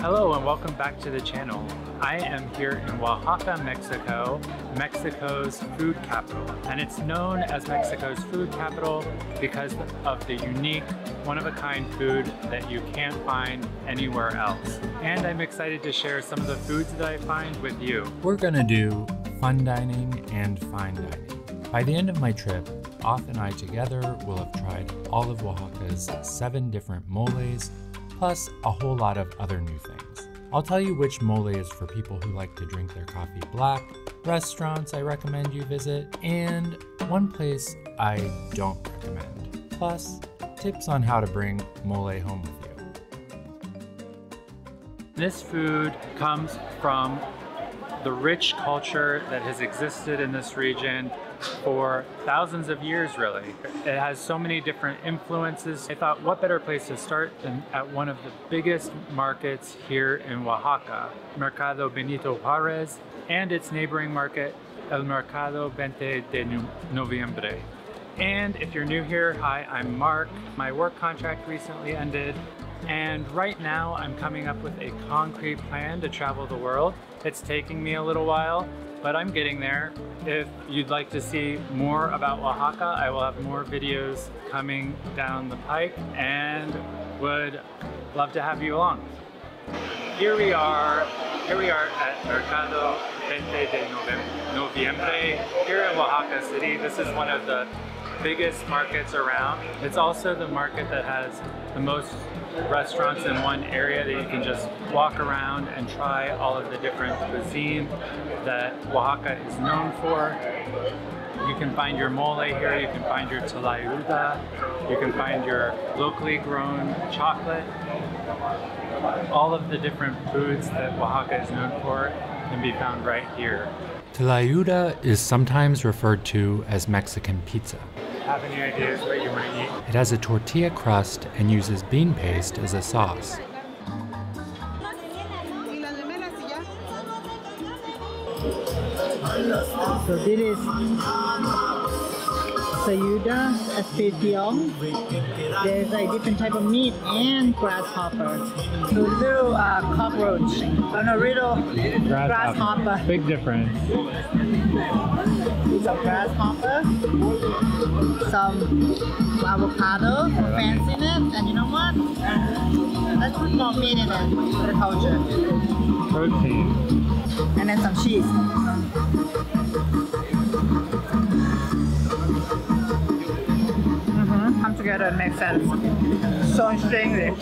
Hello and welcome back to the channel. I am here in Oaxaca, Mexico, Mexico's food capital. And it's known as Mexico's food capital because of the unique, one-of-a-kind food that you can't find anywhere else. And I'm excited to share some of the foods that I find with you. We're gonna do fun dining and fine dining. By the end of my trip, Oth and I together will have tried all of Oaxaca's seven different moles plus a whole lot of other new things. I'll tell you which mole is for people who like to drink their coffee black, restaurants I recommend you visit, and one place I don't recommend. Plus, tips on how to bring mole home with you. This food comes from the rich culture that has existed in this region for thousands of years really. It has so many different influences. I thought what better place to start than at one of the biggest markets here in Oaxaca, Mercado Benito Juarez, and its neighboring market, El Mercado 20 de Noviembre. And if you're new here, hi, I'm Mark. My work contract recently ended and right now I'm coming up with a concrete plan to travel the world. It's taking me a little while, but I'm getting there. If you'd like to see more about Oaxaca, I will have more videos coming down the pike and would love to have you along. Here we are, here we are at Mercado 20 de Noviembre here in Oaxaca City. This is one of the biggest markets around. It's also the market that has the most restaurants in one area that you can just walk around and try all of the different cuisine that Oaxaca is known for. You can find your mole here, you can find your tlayuda, you can find your locally grown chocolate. All of the different foods that Oaxaca is known for can be found right here. Tlayuda is sometimes referred to as Mexican pizza have any ideas what you want to eat? It has a tortilla crust and uses bean paste as a sauce. So this is tlayuda especial. There's a different type of meat and grasshopper. So little uh, cockroach. Oh no, little grasshopper. grasshopper. Big difference. Some grasshopper. Some avocado for fanciness. And you know what? Let's put more meat in it for the culture. Protein. And then some cheese. Together makes sense. So stringy.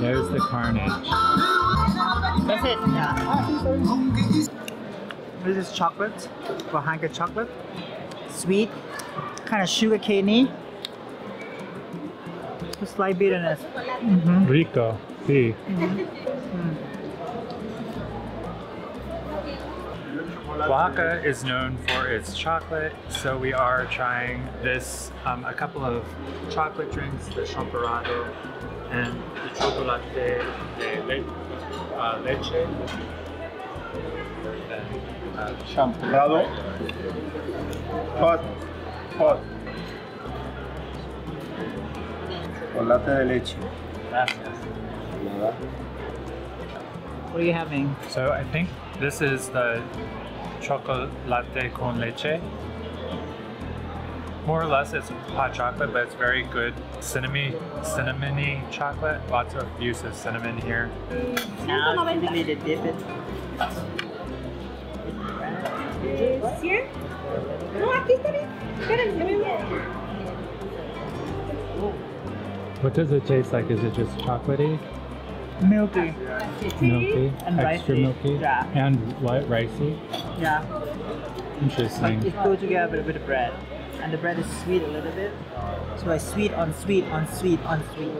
There's the carnage. That's it, yeah. This is chocolate, Oaxaca chocolate. Sweet, kind of sugar caney. Slight bitterness. Mm -hmm. Rico, sí. Mm -hmm. mm. Oaxaca is known for its chocolate, so we are trying this, um, a couple of chocolate drinks, the champorado and the chocolate de le uh, leche. Uh, champorado, hot, hot. Chocolate de leche. Gracias. What are you having? So I think this is the chocolate latte con leche. More or less, it's hot chocolate, but it's very good cinnamon cinnamony chocolate. Lots of use of cinnamon here. Now it's really the dip it. Here? No, aquí está bien. What does it taste like? Is it just chocolatey? Milky. Milky? And Extra ricey. milky? Yeah. And what? Ricey? Yeah. Interesting. It goes together with the bread. And the bread is sweet a little bit. So it's sweet on sweet on sweet on sweet.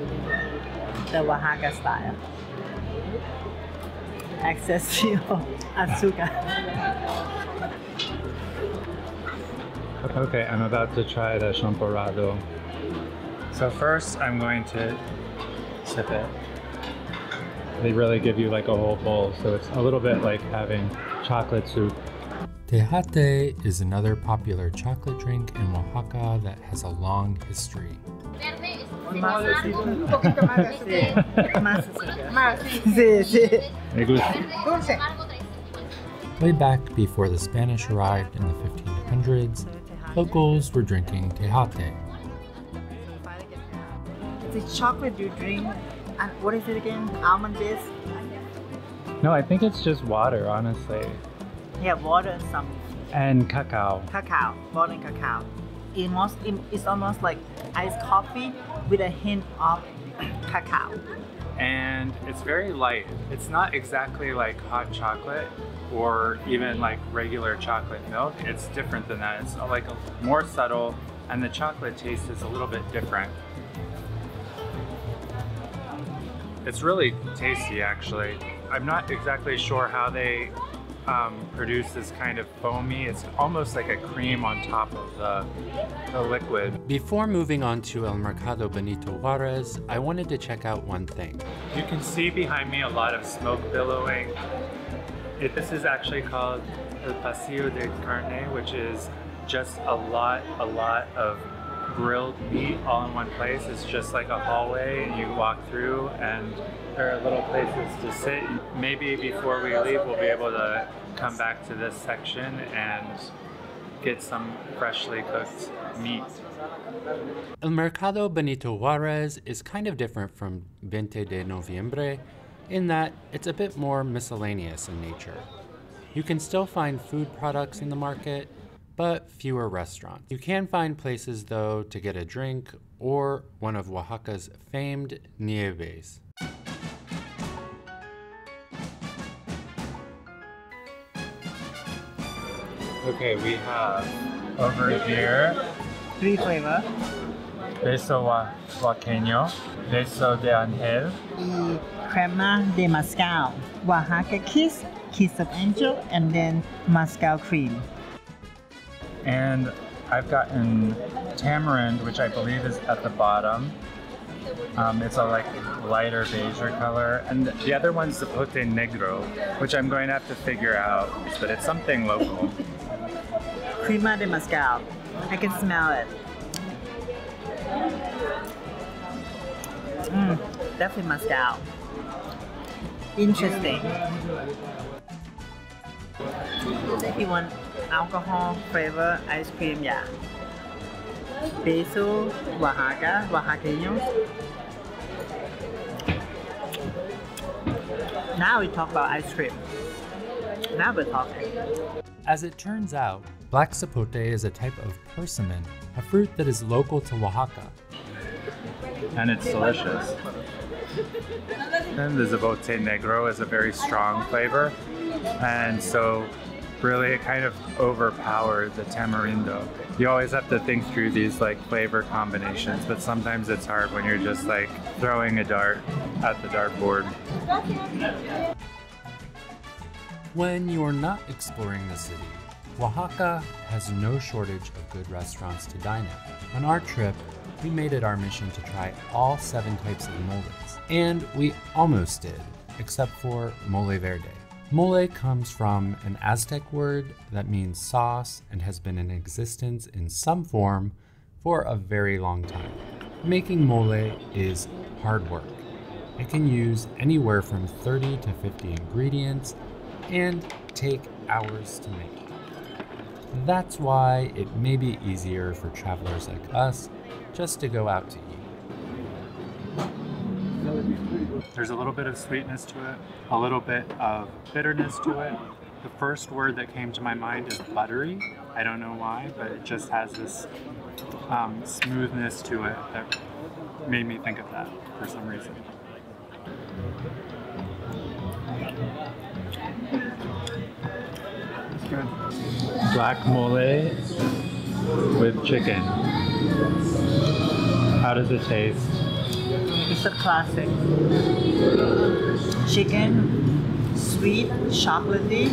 The Oaxaca style. Excessive azúcar. Okay, I'm about to try the champorado. So first I'm going to sip it. They really give you like a whole bowl, so it's a little bit like having chocolate soup. Tejate is another popular chocolate drink in Oaxaca that has a long history. Way back before the Spanish arrived in the 1500s, locals were drinking tejate. It's a chocolate you drink, and what is it again? Almond base? No, I think it's just water, honestly. Yeah, water and some And cacao. cacao, water and cacao. It almost, it, it's almost like iced coffee with a hint of cacao. And it's very light. It's not exactly like hot chocolate or even like regular chocolate milk. It's different than that. It's like a, more subtle and the chocolate taste is a little bit different. It's really tasty actually. I'm not exactly sure how they um, produce this kind of foamy. It's almost like a cream on top of the, the liquid. Before moving on to El Mercado Benito Juarez, I wanted to check out one thing. You can see behind me a lot of smoke billowing. It, this is actually called El Pasillo de Carne, which is just a lot, a lot of grilled meat all in one place. It's just like a hallway and you walk through and there are little places to sit. Maybe before we leave we'll be able to come back to this section and get some freshly cooked meat. El Mercado Benito Juarez is kind of different from Veinte de Noviembre in that it's a bit more miscellaneous in nature. You can still find food products in the market, but fewer restaurants. You can find places though to get a drink or one of Oaxaca's famed nieves. Okay, we have over here Three flavor. beso wa- oaxaqueño, beso de angel, Y crema de mezcal. Oaxaca kiss, kiss of angel, and then mezcal cream. And I've gotten tamarind, which I believe is at the bottom. Um, it's a like lighter beige color, and the other one's the Pote negro, which I'm going to have to figure out, but it's something local. Crema de mezcal. I can smell it. Mm, definitely mezcal. Interesting. You want alcohol flavor ice cream? Yeah. Basil, Oaxaca, Oaxaqueños. Now we talk about ice cream. Now we're talking. As it turns out, black zapote is a type of persimmon, a fruit that is local to Oaxaca. and it's delicious. And the zapote negro is a very strong flavor, and so really it kind of overpowers the tamarindo. You always have to think through these like flavor combinations, but sometimes it's hard when you're just like throwing a dart at the dartboard. When you're not exploring the city, Oaxaca has no shortage of good restaurants to dine at. On our trip, we made it our mission to try all seven types of moles, and we almost did, except for mole verde. Mole comes from an Aztec word that means sauce and has been in existence in some form for a very long time. Making mole is hard work. It can use anywhere from 30 to 50 ingredients and take hours to make. That's why it may be easier for travelers like us just to go out to eat. There's a little bit of sweetness to it, a little bit of bitterness to it. The first word that came to my mind is buttery. I don't know why, but it just has this um, smoothness to it that made me think of that for some reason. It's good. Black mole with chicken. How does it taste? It's a classic. Chicken, sweet, chocolatey,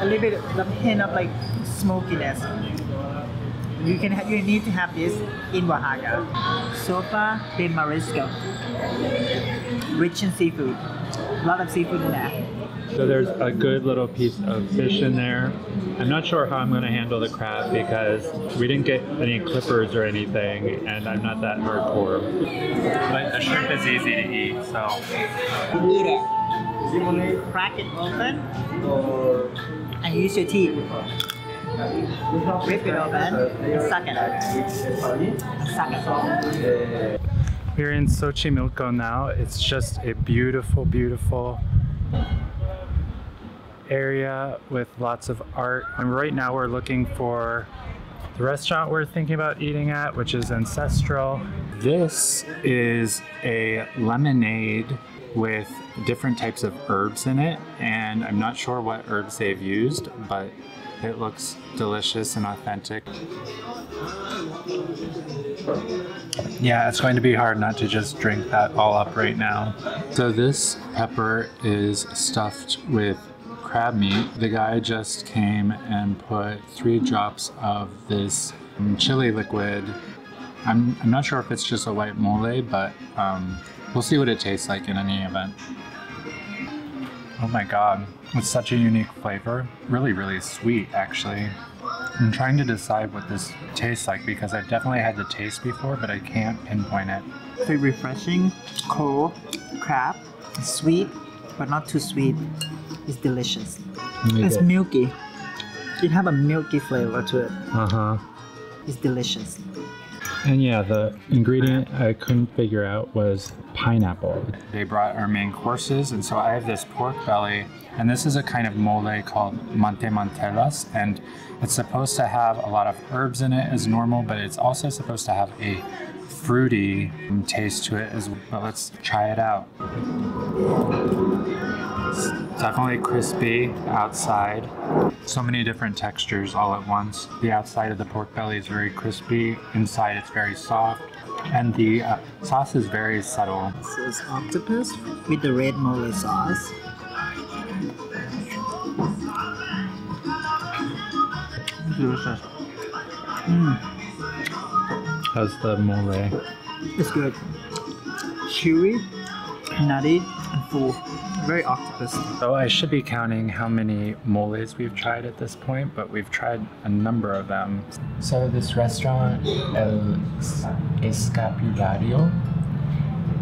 a little bit of hint of like smokiness. You can ha- you need to have this in Oaxaca. Sopa de marisco, rich in seafood. A lot of seafood in there. So there's a good little piece of fish in there, I'm not sure how I'm going to handle the crab because we didn't get any clippers or anything, and I'm not that hardcore. But the shrimp is easy to eat, so. Eat it. Crack it open and use your teeth. Rip it open and suck it. And suck it. We're in Xochimilco now. It's just a beautiful, beautiful area with lots of art. And right now we're looking for the restaurant we're thinking about eating at, which is Ancestral. This is a lemonade with different types of herbs in it, and I'm not sure what herbs they've used, but it looks delicious and authentic. Yeah, it's going to be hard not to just drink that all up right now. So this pepper is stuffed with crab meat. The guy just came and put three drops of this chili liquid. I'm, I'm not sure if it's just a white mole, but um, we'll see what it tastes like in any event. Oh my god, it's such a unique flavor. Really, really sweet, actually. I'm trying to decide what this tastes like because I've definitely had the taste before, but I can't pinpoint it. Very refreshing, cold, crab, sweet, but not too sweet. It's delicious. It's milky. It have a milky flavor to it. Uh huh. It's delicious. And yeah, the ingredient I couldn't figure out was pineapple. They brought our main courses, and so I have this pork belly, and this is a kind of mole called manchamanteles, and it's supposed to have a lot of herbs in it as normal, but it's also supposed to have a fruity taste to it as well. But let's try it out. It's definitely crispy outside. So many different textures all at once. The outside of the pork belly is very crispy, inside it's very soft, and the uh, sauce is very subtle. This is octopus with the red mole sauce. Delicious. How's the mole? It's good. Chewy, nutty, and full. Very octopus. So I should be counting how many moles we've tried at this point, but we've tried a number of them. So this restaurant, El Escapulario,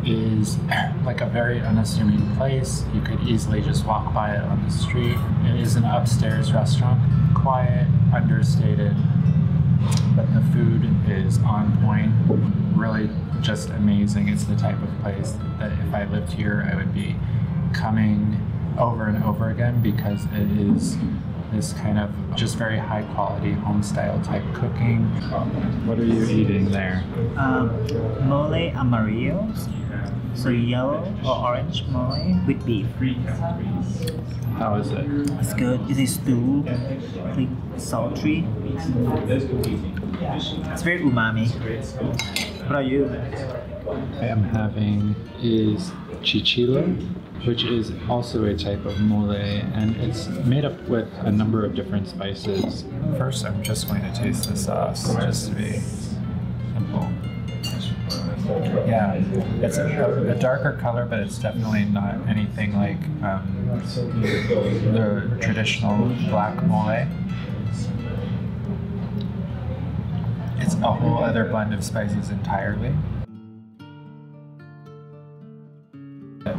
is like a very unassuming place. You could easily just walk by it on the street. It is an upstairs restaurant, quiet, understated, but the food is on point. Really just amazing. It's the type of place that if I lived here, I would be coming over and over again because it is this kind of just very high quality home style type cooking. What are you eating there? Um, mole amarillo. So yellow or orange mole with beef. How is it? It's good. It is stew, like sultry. It's very umami. What about you? I am having is chichilo, which is also a type of mole, and it's made up with a number of different spices. First, I'm just going to taste the sauce, just to be simple. Yeah, it's a, a darker color, but it's definitely not anything like um, the traditional black mole. It's a whole other blend of spices entirely.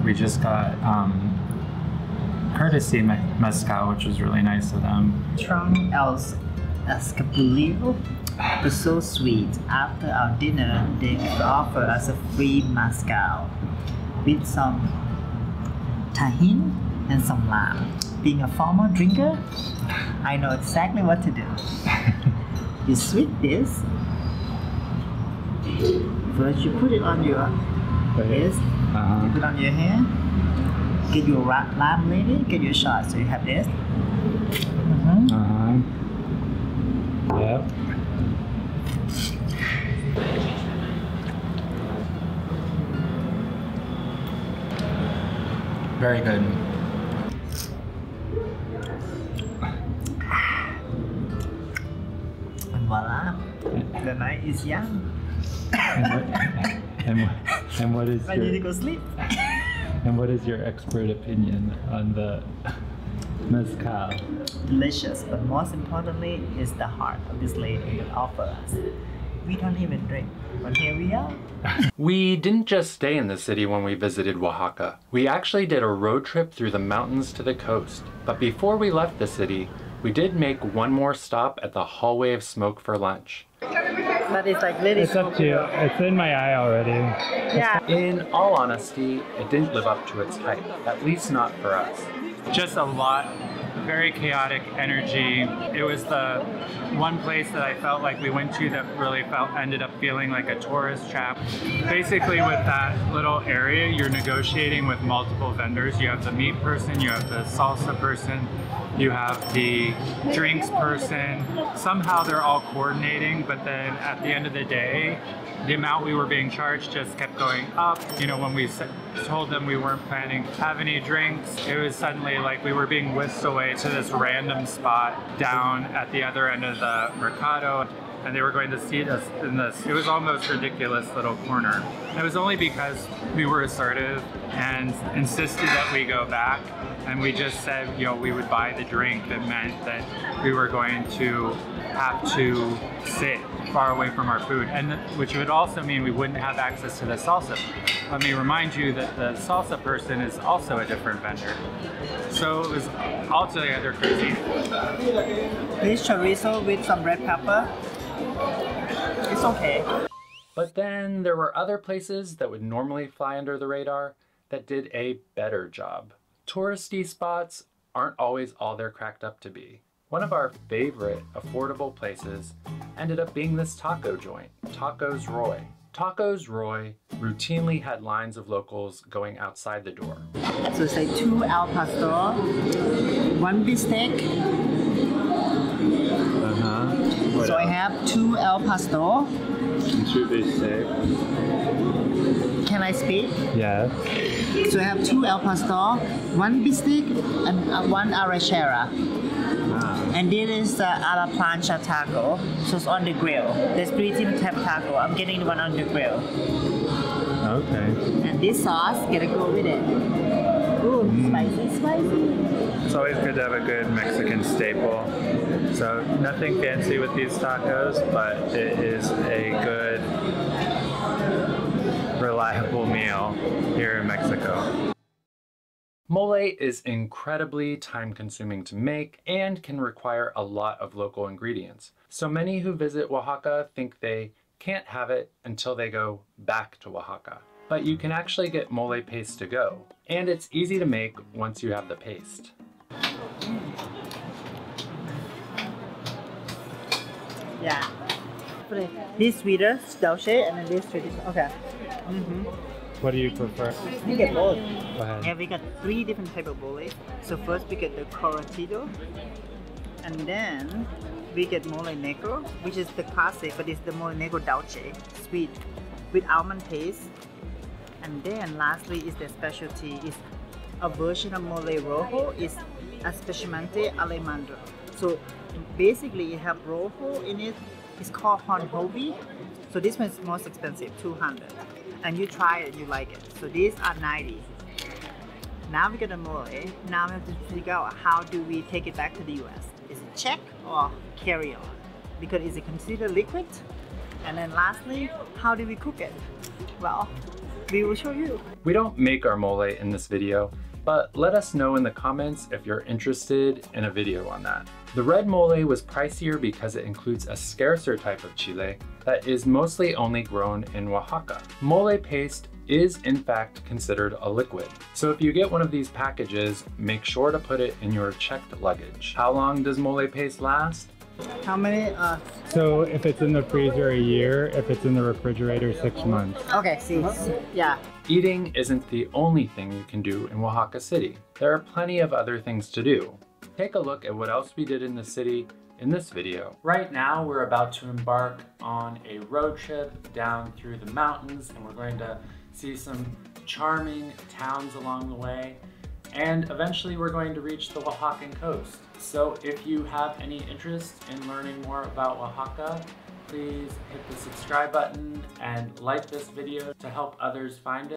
We just got um, courtesy me- mezcal, which was really nice of them. Trong El Escapulario was so sweet. After our dinner, they could offer us a free mezcal with some Tajín and some lamb. Being a former drinker, I know exactly what to do. you sweet this. First, you put it on your this. Uh-huh. You put on your hair. Get your ra- lamb ready. Get your shot. So you have this. Mhm. Uh huh. Yep. Very good. And voila, the night is young. And what, and, what, and what is I need to your go sleep. and what is your expert opinion on the Mezcal. delicious, but most importantly is the heart of this lady offer us. We don't even drink, but here we are. We didn't just stay in the city when we visited Oaxaca. We actually did a road trip through the mountains to the coast. But before we left the city, we did make one more stop at the Hallway of Smoke for lunch. But it's like really It's up to you. It's in my eye already. Yeah. In all honesty, it didn't live up to its hype, at least not for us. Just a lot, very chaotic energy. It was the one place that I felt like we went to that really felt ended up feeling like a tourist trap. Basically, with that little area, you're negotiating with multiple vendors. You have the meat person, you have the salsa person, you have the drinks person. Somehow they're all coordinating, but then at the end of the day, the amount we were being charged just kept going up. You know, when we told them we weren't planning to have any drinks, it was suddenly like we were being whisked away to this random spot down at the other end of the Mercado. And they were going to seat us in this, it was almost ridiculous little corner. It was only because we were assertive and insisted that we go back. And we just said, you know, we would buy the drink that meant that we were going to have to sit far away from our food, and which would also mean we wouldn't have access to the salsa. Let me remind you that the salsa person is also a different vendor. So it was altogether crazy. This chorizo with some red pepper. It's okay. But then there were other places that would normally fly under the radar that did a better job. Touristy spots aren't always all they're cracked up to be. One of our favorite affordable places ended up being this taco joint, Tacos Roy. Tacos Roy routinely had lines of locals going outside the door. So it's like two al pastor, one bistec. So I have two al pastor. Two bistec. Can I speak? Yeah. So I have two al pastor, one bistec, and uh, one arrachera. And this is the a la plancha taco. So it's on the grill. There's three different type of taco. I'm getting the one on the grill. Okay. And this sauce, gonna go with it. Spicy, spicy. It's always good to have a good Mexican staple. So nothing fancy with these tacos, but it is a good, reliable meal here in Mexico. Mole is incredibly time consuming to make and can require a lot of local ingredients. So many who visit Oaxaca think they can't have it until they go back to Oaxaca. But you can actually get mole paste to go, and it's easy to make once you have the paste. Yeah. This sweeter, dulce, and then this traditional. Okay. Mm-hmm. What do you prefer? You get both. Go ahead. Yeah, we got three different type of mole. So first we get the coratido, and then we get mole negro, which is the classic, but it's the mole negro dulce, sweet, with almond paste. And then lastly is the specialty is a version of mole rojo is especialmente alemandro. So basically you have rojo in it. It's called honhobi. So this one is most expensive, 200. And you try it, you like it. So these are 90. Now we got a mole. Now we have to figure out how do we take it back to the US. Is it check or carry on? Because is it considered liquid? And then lastly, how do we cook it? Well, we will show you. We don't make our mole in this video, but let us know in the comments if you're interested in a video on that. The red mole was pricier because it includes a scarcer type of chile that is mostly only grown in Oaxaca. Mole paste is in fact considered a liquid. So if you get one of these packages, make sure to put it in your checked luggage. How long does mole paste last? How many? Uh, So if it's in the freezer a year, if it's in the refrigerator six months. okay, see. Yeah. Eating isn't the only thing you can do in Oaxaca City. There are plenty of other things to do. Take a look at what else we did in the city in this video. Right now, we're about to embark on a road trip down through the mountains and we're going to see some charming towns along the way. And eventually we're going to reach the Oaxacan coast. So if you have any interest in learning more about Oaxaca, please hit the subscribe button and like this video to help others find it.